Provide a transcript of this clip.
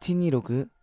126